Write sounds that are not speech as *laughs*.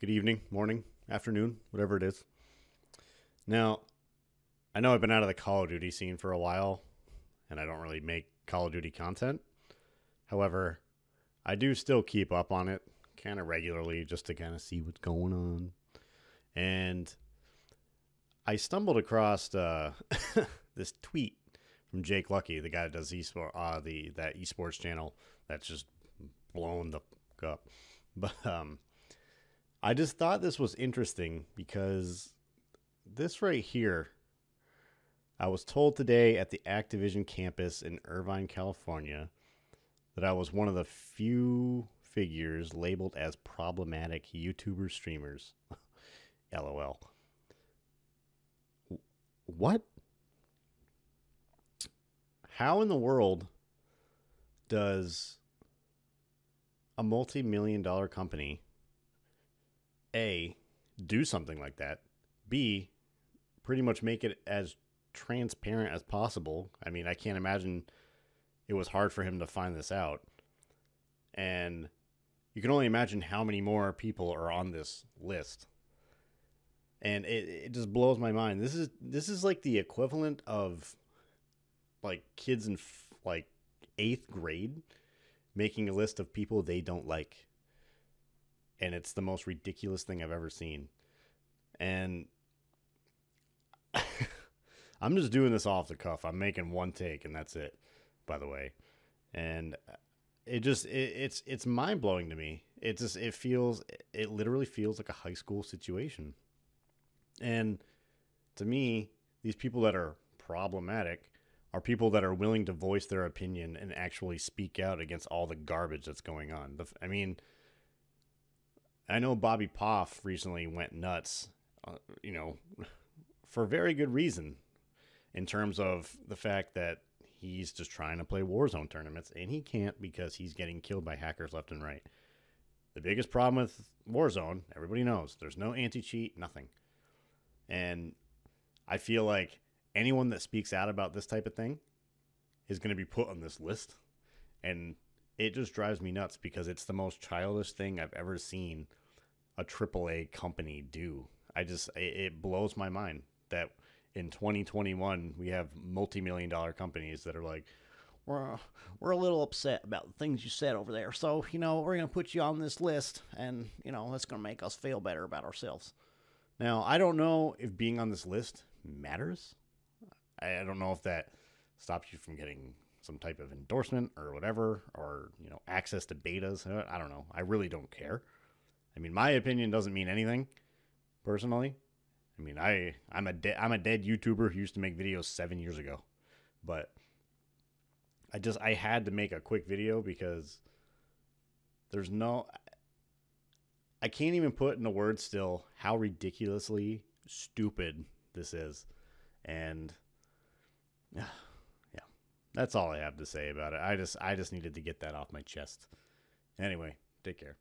good evening, morning, afternoon, whatever it is. Now, I know I've been out of the Call of Duty scene for a while, and I don't really make Call of Duty content. However, I do still keep up on it kind of regularly just to kind of see what's going on. And I stumbled across uh, *laughs* this tweet from Jake Lucky, the guy that does esport, uh, the that esports channel that's just blown the fuck up. *laughs* But um, I just thought this was interesting because this right here, I was told today at the Activision campus in Irvine, California, that I was one of the few figures labeled as problematic YouTuber streamers. *laughs* LOL. What? How in the world does a multi million dollar company A do something like that? B pretty much make it as transparent as possible. I mean, I can't imagine it was hard for him to find this out. And you can only imagine how many more people are on this list. And it, it just blows my mind. This is this is like the equivalent of like kids in f- like 8th grade making a list of people they don't like. And it's the most ridiculous thing I've ever seen. And *laughs* I'm just doing this off the cuff. I'm making one take and that's it, by the way. And it just it, it's it's mind blowing to me. It just it feels it literally feels like a high school situation. And to me, these people that are problematic are people that are willing to voice their opinion and actually speak out against all the garbage that's going on. The, I mean, I know Bobby Poff recently went nuts, uh, you know, *laughs* for very good reason in terms of the fact that he's just trying to play Warzone tournaments and he can't because he's getting killed by hackers left and right. The biggest problem with Warzone, everybody knows, there's no anti cheat, nothing. And I feel like anyone that speaks out about this type of thing is going to be put on this list. And it just drives me nuts because it's the most childish thing I've ever seen a AAA company do. I just, it blows my mind that in 2021 we have multi-million dollar companies that are like we're we're a little upset about the things you said over there. So, you know, we're going to put you on this list and, you know, that's going to make us feel better about ourselves. Now, I don't know if being on this list matters. I don't know if that stops you from getting some type of endorsement or whatever, or you know, access to betas. Uh, I don't know. I really don't care. I mean, my opinion doesn't mean anything, personally. I mean, I I'm a de- I'm a dead YouTuber who used to make videos seven years ago, but I just I had to make a quick video because there's no I can't even put in the words still how ridiculously stupid this is, and *sighs* yeah, that's all I have to say about it. I just I just needed to get that off my chest. Anyway, take care.